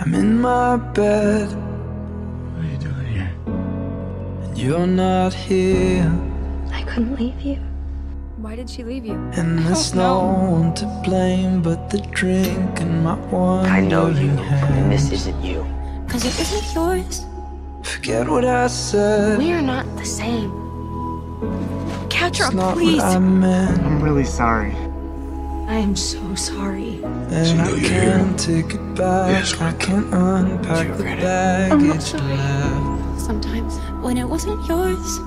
I'm in my bed What are you doing here? and you're not here. I couldn't leave you. Why did she leave you? And there's no one to blame but the drink and my one. I know you, loving and this isn't you. Cause it isn't yours. Forget what I said. We are not the same. Catra, It's not please. what I meant, I'm really sorry. I am so sorry. and I can't take it back. I can't unpack the regret it? baggage sorry. left. Sometimes when it wasn't yours.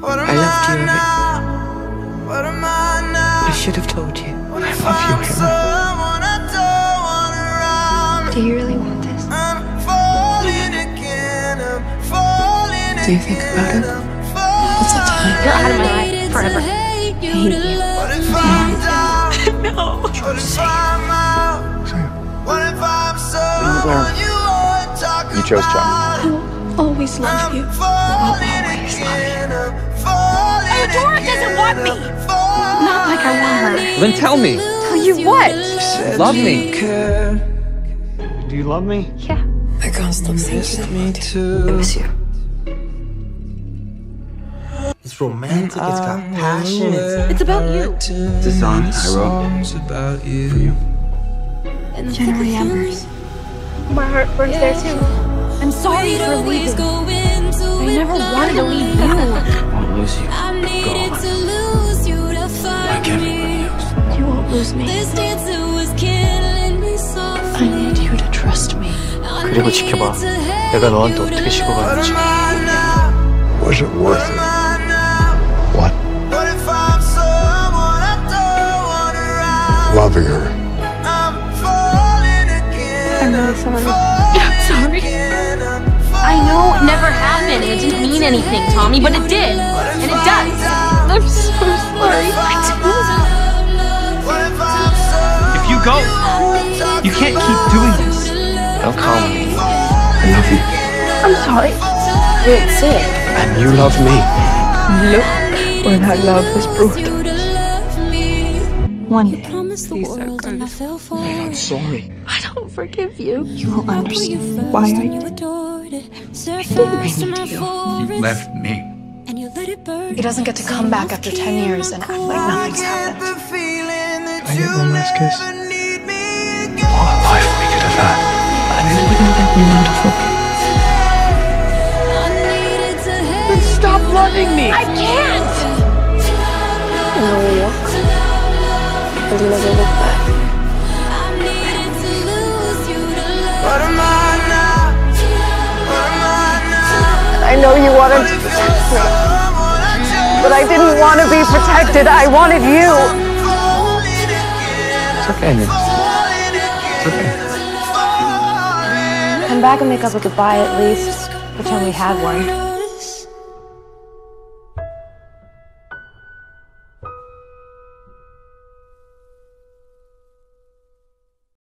I loved you, Evan. I should have told you. I love you, Emma. Do you really want this? Do you think about it? What's the time? You're out of my life You chose Chuck. I'll always love you. I'll always love you. Dora doesn't want me. Not like I want her. Then tell me. Tell you what? Said Love me. Do you love me? Yeah. I can't stop missed thinking me about it. too. It was you. It's romantic, it's got mm, passion, it's It's about you. I It's a song I wrote songs about you. January Embers. My heart burns there too. I'm sorry for leaving. I never wanted to leave you. I won't lose you. Go on. Like everybody else. You won't lose me. I need you to trust me. 그리고 지켜봐. 내가 너한테 어떻게 식어가는지. Was it worth it? What? Loving her. Sorry. I'm sorry. I know it never happened and it didn't mean anything, Tommy, but it did. And it does. I'm so sorry. I If you go, you can't keep doing this. Don't call me anymore. I love you. I'm sorry. Wait, say it. And you love me. Look where that love has brought us. One day. Please don't. I'm sorry. I don't forgive you. You will understand why I did. I need you. You left me. He doesn't get to come back after 10 years and act like nothing's happened. Can I get one last kiss? What a life we could have had. i Wouldn't that be wonderful? Then Stop loving me. I can't. Now we walk. And never look back. Know you wanted to protect me. But I didn't want to be protected. I wanted you. It's okay, Nick. It's okay. Come back and make up a goodbye at least. Pretend we had one.